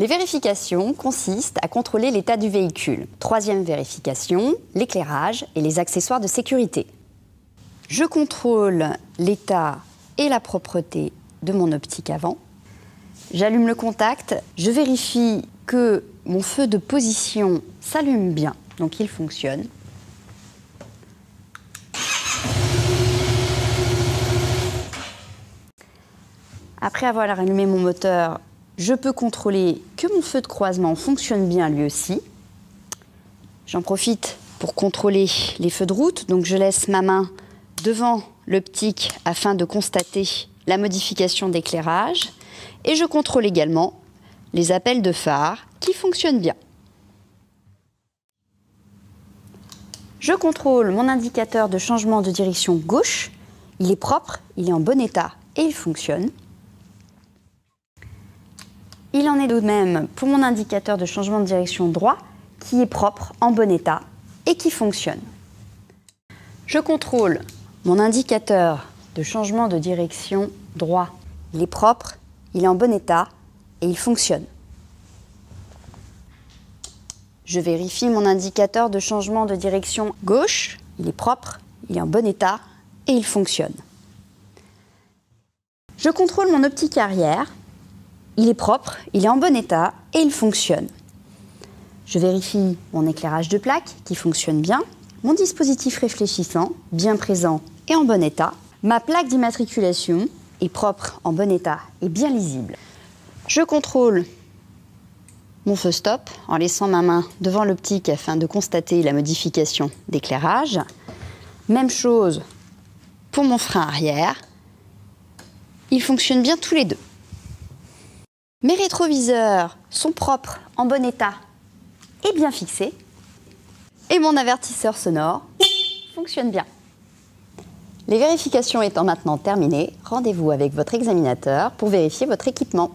Les vérifications consistent à contrôler l'état du véhicule. Troisième vérification, l'éclairage et les accessoires de sécurité. Je contrôle l'état et la propreté de mon optique avant. J'allume le contact, je vérifie que mon feu de position s'allume bien, donc il fonctionne. Après avoir allumé mon moteur, je peux contrôler que mon feu de croisement fonctionne bien lui aussi. J'en profite pour contrôler les feux de route, donc je laisse ma main devant l'optique afin de constater la modification d'éclairage et je contrôle également les appels de phare qui fonctionnent bien. Je contrôle mon indicateur de changement de direction gauche. Il est propre, il est en bon état et il fonctionne. Il en est de même pour mon indicateur de changement de direction droit qui est propre, en bon état et qui fonctionne. Je contrôle mon indicateur de changement de direction droit. Il est propre, il est en bon état et il fonctionne. Je vérifie mon indicateur de changement de direction gauche. Il est propre, il est en bon état et il fonctionne. Je contrôle mon optique arrière. Il est propre, il est en bon état et il fonctionne. Je vérifie mon éclairage de plaque qui fonctionne bien, mon dispositif réfléchissant, bien présent et en bon état, ma plaque d'immatriculation est propre, en bon état et bien lisible. Je contrôle mon feu stop en laissant ma main devant l'optique afin de constater la modification d'éclairage. Même chose pour mon frein arrière. Ils fonctionnent bien tous les deux. Mes rétroviseurs sont propres, en bon état et bien fixés. Et mon avertisseur sonore fonctionne bien. Les vérifications étant maintenant terminées, rendez-vous avec votre examinateur pour vérifier votre équipement.